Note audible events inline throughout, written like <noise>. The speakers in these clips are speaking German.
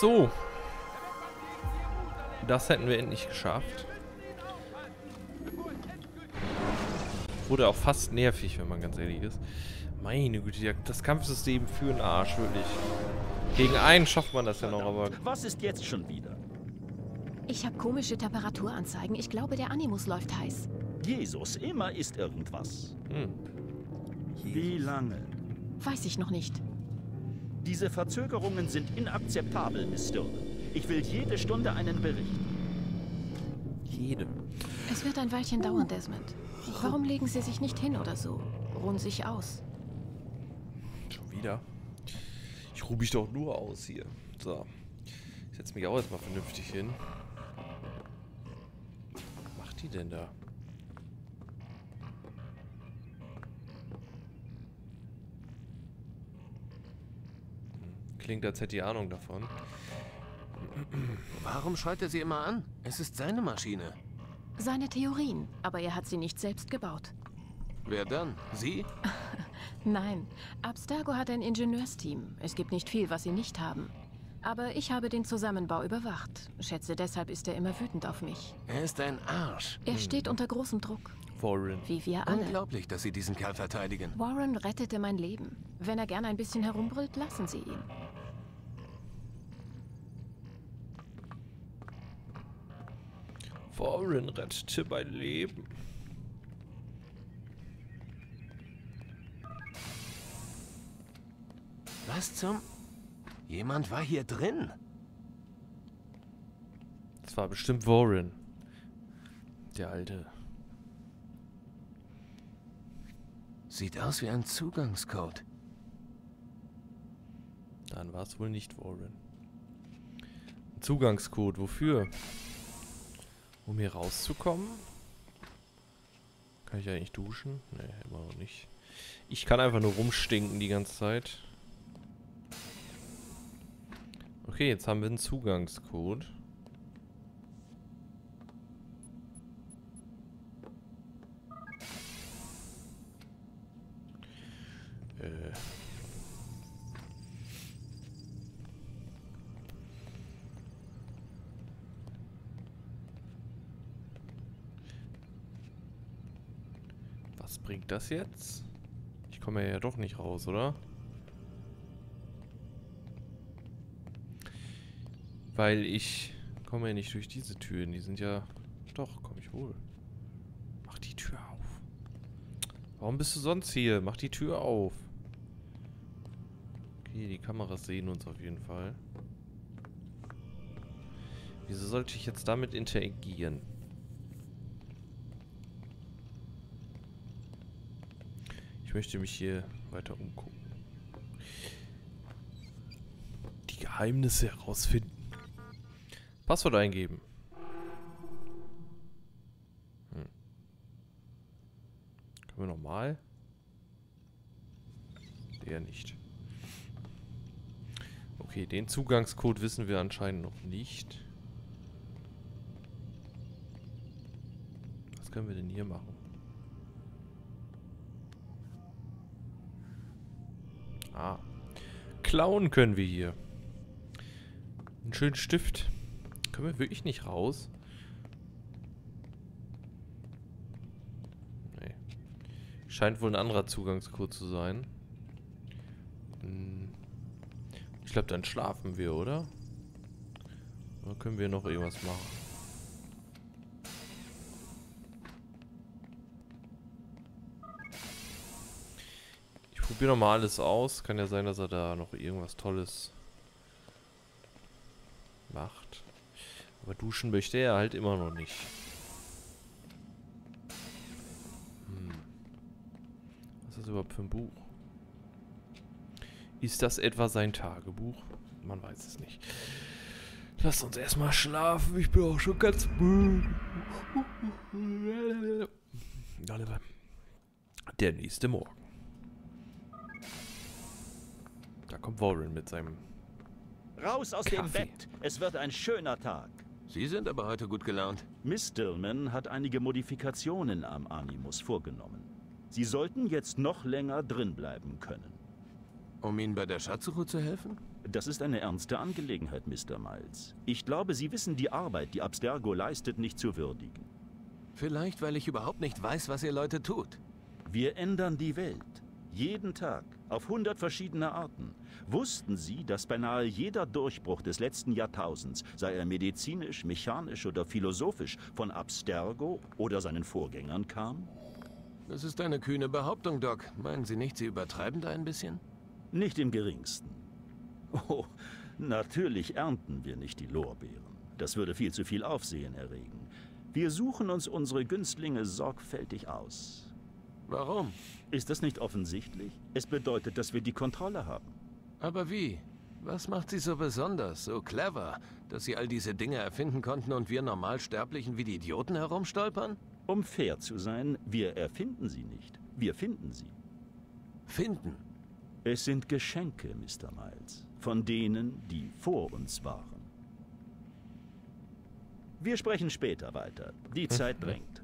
So. Das hätten wir endlich geschafft. Wurde auch fast nervig, wenn man ganz ehrlich ist. Meine Güte, das Kampfsystem für den Arsch, wirklich. Gegen einen schafft man das ja noch, aber... Was ist jetzt schon wieder? Ich habe komische Temperaturanzeigen. Ich glaube, der Animus läuft heiß. Jesus, immer ist irgendwas. Hm. Wie lange? Weiß ich noch nicht. Diese Verzögerungen sind inakzeptabel, Miss Stone. Ich will jede Stunde einen Bericht. Jede. Es wird ein Weilchen dauern, Desmond. Warum legen Sie sich nicht hin oder so? Ruhen sich aus. Schon wieder? Ich ruhe mich doch nur aus hier. So. Ich setze mich auch erstmal vernünftig hin. Was macht die denn da? Klingt, als hätte die Ahnung davon. Warum schreit er sie immer an? Es ist seine Maschine. Seine Theorien, aber er hat sie nicht selbst gebaut. Wer dann? Sie? <laughs> Nein, Abstergo hat ein Ingenieursteam. Es gibt nicht viel, was sie nicht haben. Aber ich habe den Zusammenbau überwacht. Schätze, deshalb ist er immer wütend auf mich. Er ist ein Arsch. Er steht unter großem Druck. Warren. Wie wir alle. Unglaublich, dass Sie diesen Kerl verteidigen. Warren rettete mein Leben. Wenn er gern ein bisschen herumbrüllt, lassen Sie ihn. Warren rettete mein Leben. Was zum... Jemand war hier drin. Das war bestimmt Warren. Der Alte. Sieht aus wie ein Zugangscode. Dann war es wohl nicht Warren. Ein Zugangscode, wofür? Um hier rauszukommen? Kann ich eigentlich duschen? Ne, immer noch nicht. Ich kann einfach nur rumstinken die ganze Zeit. Okay, jetzt haben wir einen Zugangscode. Äh. Was bringt das jetzt? Ich komme ja doch nicht raus, oder? Weil ich komme ja nicht durch diese Türen. Die sind ja... Doch, komme ich wohl. Mach die Tür auf. Warum bist du sonst hier? Mach die Tür auf. Okay, die Kameras sehen uns auf jeden Fall. Wieso sollte ich jetzt damit interagieren? Möchte mich hier weiter umgucken. Die Geheimnisse herausfinden. Passwort eingeben. Hm. Können wir nochmal? Der nicht. Okay, den Zugangscode wissen wir anscheinend noch nicht. Was können wir denn hier machen? Ah. Klauen können wir hier. Einen schönen Stift. Können wir wirklich nicht raus? Nee. Scheint wohl ein anderer Zugangscode zu sein. Hm. Ich glaube, dann schlafen wir, oder? Oder können wir noch irgendwas machen? Probiere nochmal alles aus. Kann ja sein, dass er da noch irgendwas Tolles macht. Aber duschen möchte er halt immer noch nicht. Hm. Was ist das überhaupt für ein Buch? Ist das etwa sein Tagebuch? Man weiß es nicht. Lass uns erstmal schlafen. Ich bin auch schon ganz müde. <laughs> Der nächste Morgen. Da kommt Warren mit seinem Raus aus Kaffee. dem Bett. Es wird ein schöner Tag. Sie sind aber heute gut gelaunt. Miss Dillman hat einige Modifikationen am Animus vorgenommen. Sie sollten jetzt noch länger drin bleiben können. Um Ihnen bei der Schatzsuche zu helfen? Das ist eine ernste Angelegenheit, Mr. Miles. Ich glaube, Sie wissen die Arbeit, die Abstergo leistet, nicht zu würdigen. Vielleicht, weil ich überhaupt nicht weiß, was ihr Leute tut. Wir ändern die Welt. Jeden Tag. Auf hundert verschiedene Arten. Wussten Sie, dass beinahe jeder Durchbruch des letzten Jahrtausends, sei er medizinisch, mechanisch oder philosophisch, von Abstergo oder seinen Vorgängern kam? Das ist eine kühne Behauptung, Doc. Meinen Sie nicht, Sie übertreiben da ein bisschen? Nicht im geringsten. Oh, natürlich ernten wir nicht die Lorbeeren. Das würde viel zu viel Aufsehen erregen. Wir suchen uns unsere Günstlinge sorgfältig aus. Warum? Ist das nicht offensichtlich? Es bedeutet, dass wir die Kontrolle haben. Aber wie? Was macht sie so besonders, so clever, dass sie all diese Dinge erfinden konnten und wir Normalsterblichen wie die Idioten herumstolpern? Um fair zu sein, wir erfinden sie nicht. Wir finden sie. Finden? Es sind Geschenke, Mr. Miles. Von denen, die vor uns waren. Wir sprechen später weiter. Die Zeit <laughs> drängt.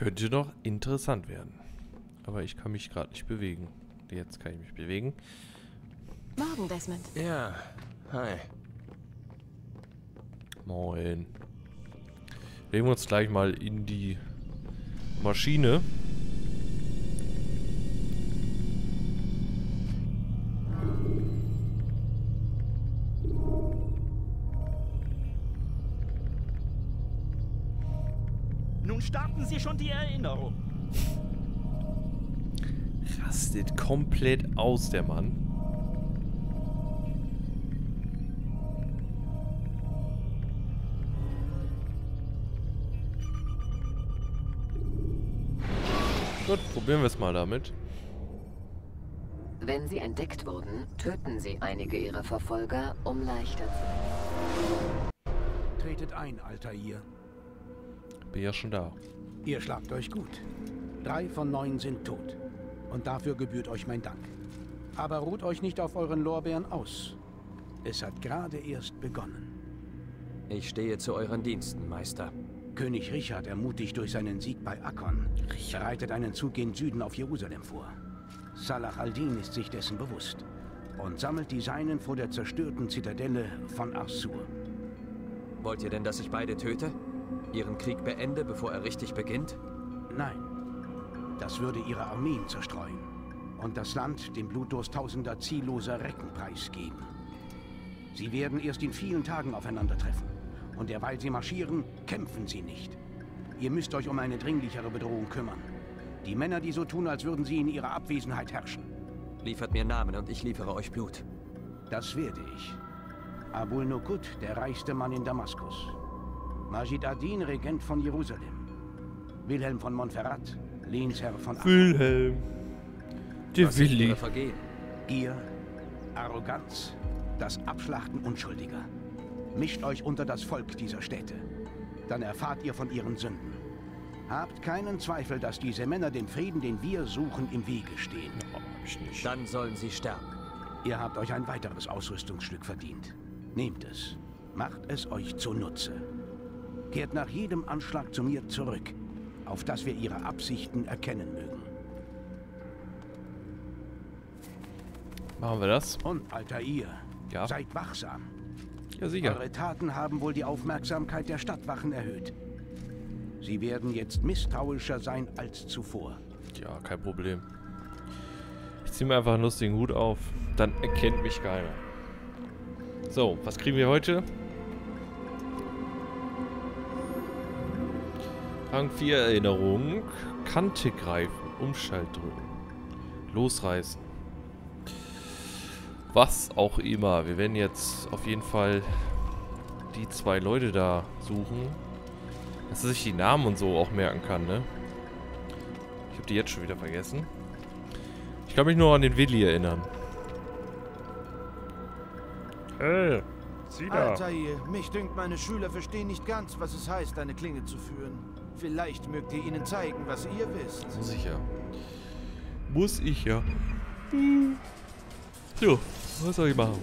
Könnte noch interessant werden. Aber ich kann mich gerade nicht bewegen. Jetzt kann ich mich bewegen. Morgen, Desmond. Ja. Hi. Moin. Legen wir uns gleich mal in die Maschine. Schon die Erinnerung. Rastet komplett aus, der Mann. Gut, probieren wir es mal damit. Wenn sie entdeckt wurden, töten sie einige ihrer Verfolger, um leichter zu... Tretet ein, Altair. Bin ja schon da. Ihr schlagt euch gut. Drei von neun sind tot. Und dafür gebührt euch mein Dank. Aber ruht euch nicht auf euren Lorbeeren aus. Es hat gerade erst begonnen. Ich stehe zu euren Diensten, Meister. König Richard, ermutigt durch seinen Sieg bei Akkon, bereitet einen Zug gen Süden auf Jerusalem vor. Salah al-Din ist sich dessen bewusst und sammelt die Seinen vor der zerstörten Zitadelle von Arsur. Wollt ihr denn, dass ich beide töte? Ihren Krieg beende, bevor er richtig beginnt? Nein, das würde ihre Armeen zerstreuen und das Land dem Blutdurst tausender zielloser Recken preisgeben. Sie werden erst in vielen Tagen aufeinandertreffen. Und derweil sie marschieren, kämpfen sie nicht. Ihr müsst euch um eine dringlichere Bedrohung kümmern. Die Männer, die so tun, als würden sie in ihrer Abwesenheit herrschen. Liefert mir Namen und ich liefere euch Blut. Das werde ich. Abul Nukut, der reichste Mann in Damaskus. Majid Adin, Regent von Jerusalem. Wilhelm von Montferrat, Lehnsherr von Akkon. Wilhelm. Der Was Willi. Vergehen? Gier, Arroganz, das Abschlachten Unschuldiger. Mischt euch unter das Volk dieser Städte. Dann erfahrt ihr von ihren Sünden. Habt keinen Zweifel, dass diese Männer dem Frieden, den wir suchen, im Wege stehen. Dann sollen sie sterben. Ihr habt euch ein weiteres Ausrüstungsstück verdient. Nehmt es. Macht es euch zunutze. Kehrt nach jedem Anschlag zu mir zurück, auf dass wir ihre Absichten erkennen mögen. Machen wir das? Und, Altair, Ja. seid wachsam. Ja, sicher. Eure Taten haben wohl die Aufmerksamkeit der Stadtwachen erhöht. Sie werden jetzt misstrauischer sein als zuvor. Ja, kein Problem. Ich ziehe mir einfach einen lustigen Hut auf. Dann erkennt mich keiner. So, was kriegen wir heute? Rang 4 Erinnerung. Kante greifen. Umschalt drücken. Losreißen. Was auch immer. Wir werden jetzt auf jeden Fall die zwei Leute da suchen. Dass er sich die Namen und so auch merken kann, ne? Ich habe die jetzt schon wieder vergessen. Ich kann mich nur an den Willi erinnern. Hey, sieh da. Altair, mich dünkt, meine Schüler verstehen nicht ganz, was es heißt, eine Klinge zu führen. Vielleicht mögt ihr ihnen zeigen, was ihr wisst. Sicher. Muss ich ja. Hm. Jo, was soll ich machen?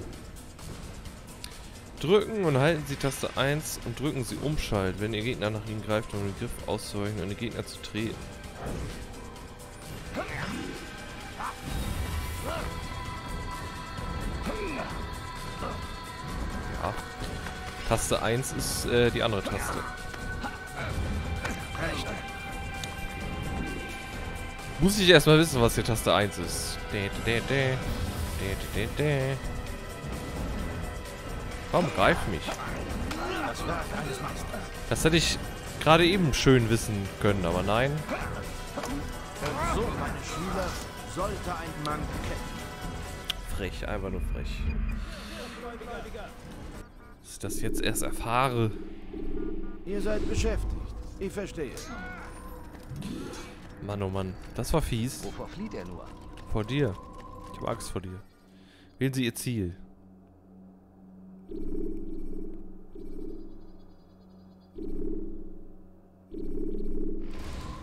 Drücken und halten Sie Taste 1 und drücken Sie Umschalt, wenn Ihr Gegner nach Ihnen greift, um den Griff auszuweichen und den Gegner zu treten. Ja. Taste 1 ist äh, die andere Taste. Muss ich erstmal wissen, was die Taste 1 ist. Dä, dä, dä. Dä, dä, dä, dä. Komm, greif mich. Das hätte ich gerade eben schön wissen können, aber nein. So, meine Schüler, sollte ein Mann kennen. Frech, einfach nur frech. Dass ich das jetzt erst erfahre. Ihr seid beschäftigt. Ich verstehe. Mann, oh Mann. Das war fies. Wovor flieht er nur? Vor dir. Ich habe Angst vor dir. Wählen Sie Ihr Ziel.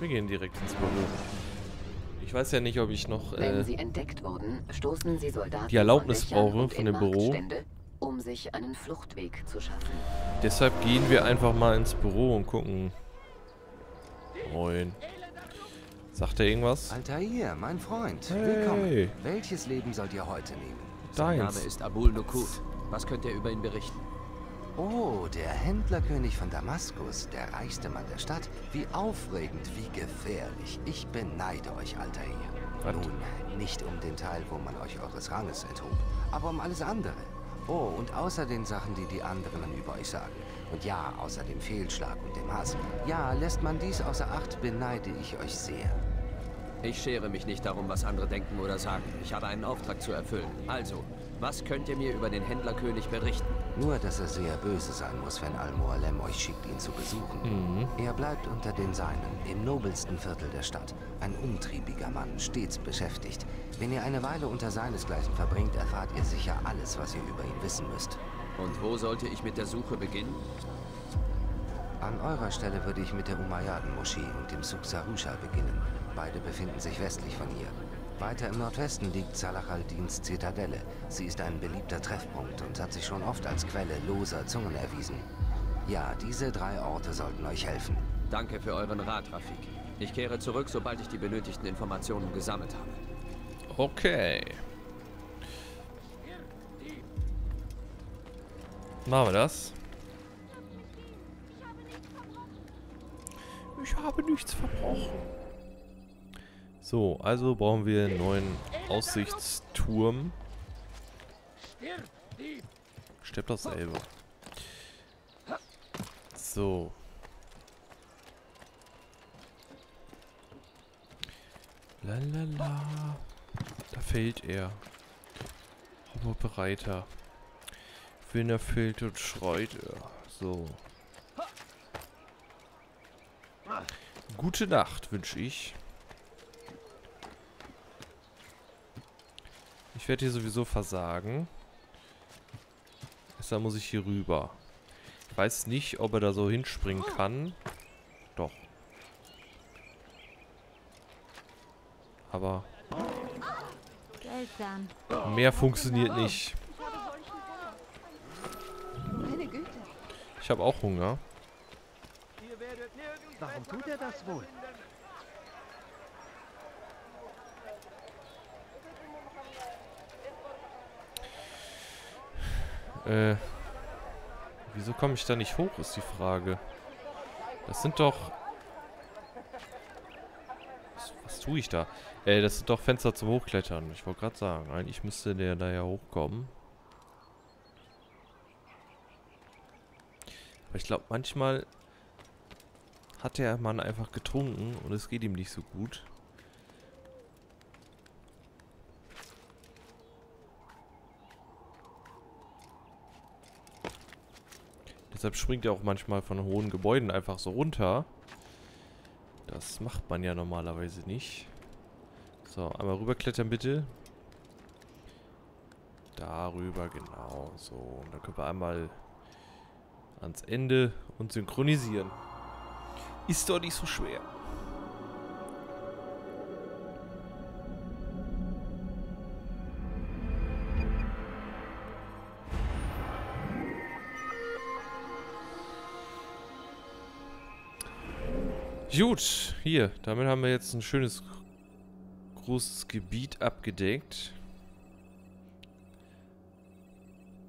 Wir gehen direkt ins Büro. Ich weiß ja nicht, ob ich noch Wenn äh, sie entdeckt wurden, stoßen sie Soldaten die Erlaubnis brauche von dem Büro. Um sich einen Fluchtweg zu schaffen. Deshalb gehen wir einfach mal ins Büro und gucken. Moin. Sagt er irgendwas? Altair, mein Freund. Hey. Willkommen. Welches Leben sollt ihr heute nehmen? Sein Name ist Abul Nukut. Was könnt ihr über ihn berichten? Oh, der Händlerkönig von Damaskus, der reichste Mann der Stadt. Wie aufregend, wie gefährlich. Ich beneide euch, Altair. Was? Nun, nicht um den Teil, wo man euch eures Ranges enthob, aber um alles andere. Oh, und außer den Sachen, die die anderen über euch sagen. Und ja, außer dem Fehlschlag und dem Hass. Ja, lässt man dies außer Acht, beneide ich euch sehr. Ich schere mich nicht darum, was andere denken oder sagen. Ich habe einen Auftrag zu erfüllen. Also, was könnt ihr mir über den Händlerkönig berichten? Nur, dass er sehr böse sein muss, wenn Al-Mualem euch schickt, ihn zu besuchen. Mhm. Er bleibt unter den Seinen, im nobelsten Viertel der Stadt. Ein umtriebiger Mann, stets beschäftigt. Wenn ihr eine Weile unter seinesgleichen verbringt, erfahrt ihr sicher alles, was ihr über ihn wissen müsst. Und wo sollte ich mit der Suche beginnen? An eurer Stelle würde ich mit der Umayyaden-Moschee und dem Suk Sarusha beginnen. Beide befinden sich westlich von hier. Weiter im Nordwesten liegt Salah al-Dins Zitadelle. Sie ist ein beliebter Treffpunkt und hat sich schon oft als Quelle loser Zungen erwiesen. Ja, diese drei Orte sollten euch helfen. Danke für euren Rat, Rafik. Ich kehre zurück, sobald ich die benötigten Informationen gesammelt habe. Okay. Machen wir das. Ich habe nichts verbrochen. So, also brauchen wir einen neuen Aussichtsturm. Stirbt dasselbe. So. Lalala. Da fällt er. Aber bereiter. Wenn er fällt und schreit er. So. Gute Nacht wünsche ich. Ich werde hier sowieso versagen. Deshalb muss ich hier rüber. Ich weiß nicht, ob er da so hinspringen kann. Doch. Aber mehr funktioniert nicht. Ich habe auch Hunger. Warum tut er das wohl? Äh. Wieso komme ich da nicht hoch, ist die Frage. Das sind doch... Was, was tue ich da? Äh, das sind doch Fenster zum Hochklettern. Ich wollte gerade sagen, eigentlich müsste der da ja hochkommen. Aber ich glaube, manchmal hat der Mann einfach getrunken und es geht ihm nicht so gut. Deshalb springt er auch manchmal von hohen Gebäuden einfach so runter. Das macht man ja normalerweise nicht. So, einmal rüberklettern bitte. Darüber, genau. So, und dann können wir einmal ans Ende und synchronisieren. Ist doch nicht so schwer. Gut, hier, damit haben wir jetzt ein schönes großes Gebiet abgedeckt.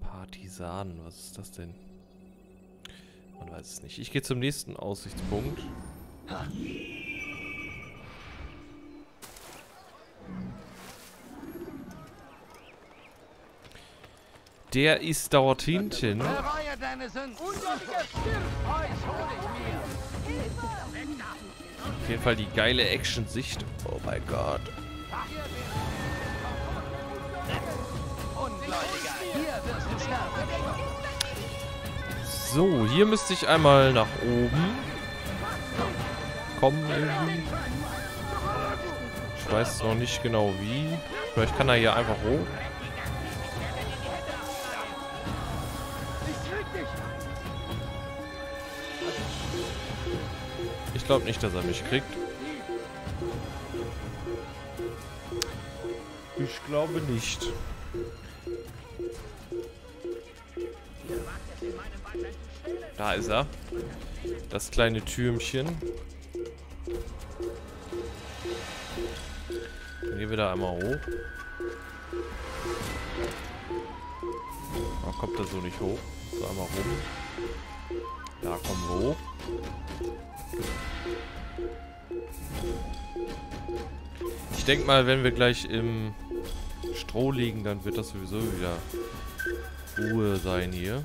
Partisanen, was ist das denn? Man weiß es nicht. Ich gehe zum nächsten Aussichtspunkt. Der ist dort hinten. Auf jeden Fall die geile Action-Sicht. Oh mein Gott. So, hier müsste ich einmal nach oben kommen irgendwie. Ich weiß noch nicht genau wie. Vielleicht kann er hier einfach hoch. Ich glaube nicht, dass er mich kriegt. Ich glaube nicht. Da ist er. Das kleine Türmchen. Dann gehen wir da einmal hoch. Da kommt er so nicht hoch. So einmal rum. Da kommen wir hoch. Ich denke mal, wenn wir gleich im Stroh liegen, dann wird das sowieso wieder Ruhe sein hier.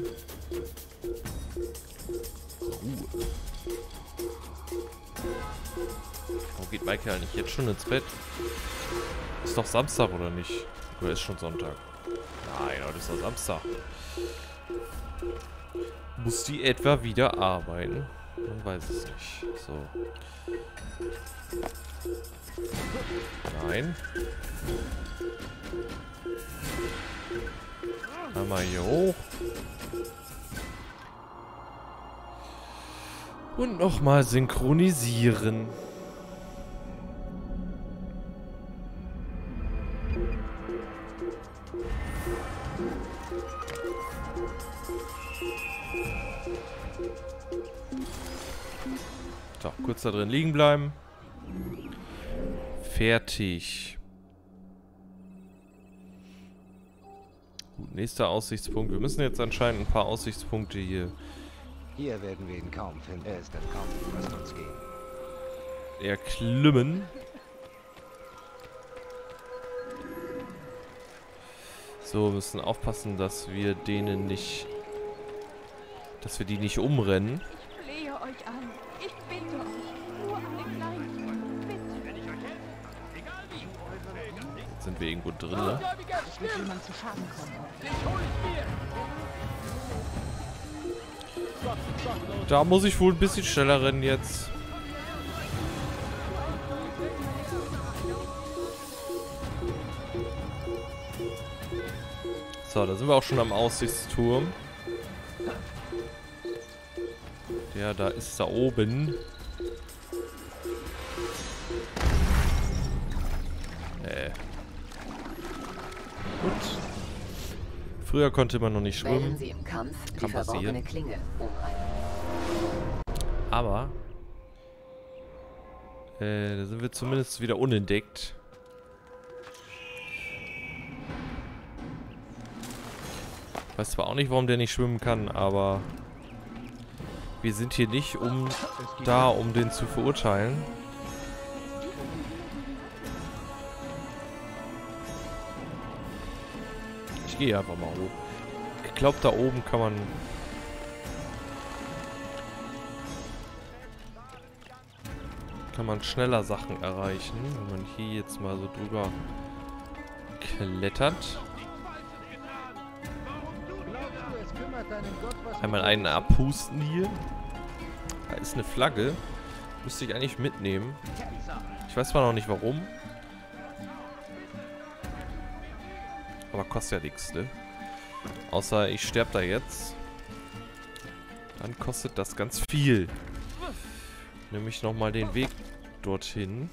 Warum geht Michael nicht jetzt schon ins Bett? Ist doch Samstag, oder nicht? Oder ist schon Sonntag? Nein, heute ist doch Samstag. Muss die etwa wieder arbeiten? Man weiß es nicht. So. Nein. Einmal hier hoch. Und nochmal synchronisieren. So, kurz da drin liegen bleiben. Fertig. Gut, nächster Aussichtspunkt. Wir müssen jetzt anscheinend ein paar Aussichtspunkte hier Hier werden wir ihn kaum finden. Er ist entkommen. Lasst uns gehen. erklimmen. So, wir müssen aufpassen, dass wir denen nicht... Dass wir die nicht umrennen. Ich flehe euch an. Ich bitte euch. Nur eine kleine. Bitte. Jetzt sind wir irgendwo drin. Ne? Jemand zu Schaden kommen. Da muss ich wohl ein bisschen schneller rennen jetzt. So, da sind wir auch schon am Aussichtsturm. Der da ist da oben. Äh. Früher konnte man noch nicht schwimmen. Kann passieren. Aber äh, da sind wir zumindest wieder unentdeckt. Ich weiß zwar auch nicht, warum der nicht schwimmen kann, aber wir sind hier nicht um da, um den zu verurteilen. Gehe einfach mal hoch. Ich glaube, da oben kann man kann man schneller Sachen erreichen, wenn man hier jetzt mal so drüber klettert. Einmal einen abhusten hier. Da ist eine Flagge. Müsste ich eigentlich mitnehmen. Ich weiß zwar noch nicht warum. Aber kostet ja nichts, ne? Außer ich sterbe da jetzt. Dann kostet das ganz viel. Nämlich nochmal den Weg dorthin.